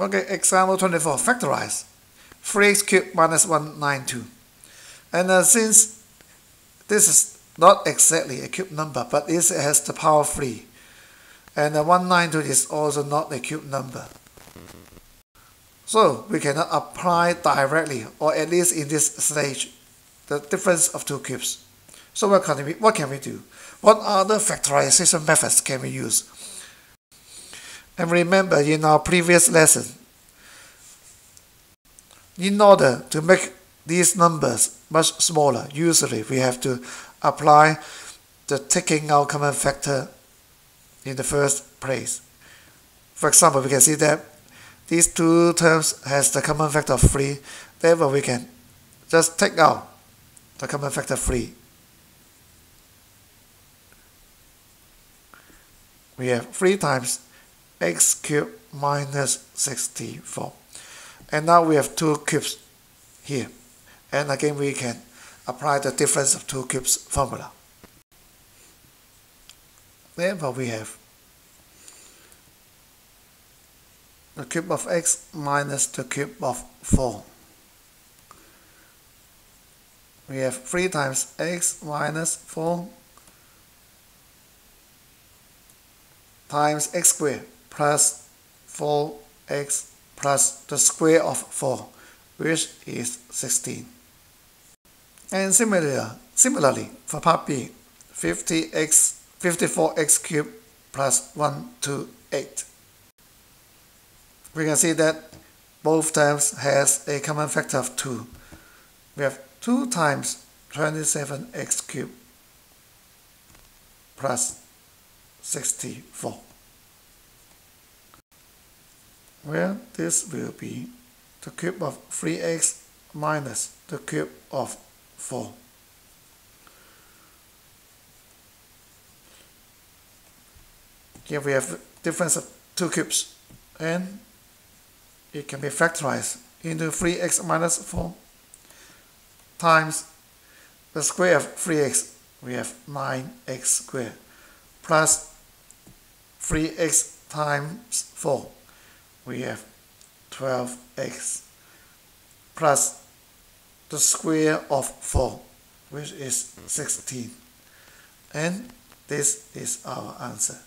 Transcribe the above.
Okay, example 24, factorize 3x cubed minus 192. And uh, since this is not exactly a cube number, but it has the power 3, and uh, 192 is also not a cube number. So we cannot apply directly, or at least in this stage, the difference of two cubes. So what can we, what can we do? What other factorization methods can we use? And remember in our previous lesson, in order to make these numbers much smaller, usually we have to apply the taking out common factor in the first place. For example, we can see that these two terms has the common factor of 3, therefore we can just take out the common factor 3 we have 3 times x cubed minus 64. And now we have two cubes here. And again, we can apply the difference of two cubes formula. Therefore, we have the cube of x minus the cube of 4. We have 3 times x minus 4 times x squared plus 4x plus the square of 4, which is 16. And similarly, similarly for part B, 50x, 54x cubed plus 128. We can see that both terms has a common factor of 2. We have 2 times 27x cubed plus 64 where this will be the cube of 3x minus the cube of 4. Here we have difference of two cubes and it can be factorized into 3x minus 4 times the square of 3x we have 9x squared plus 3x times 4 we have 12x plus the square of 4 which is 16 and this is our answer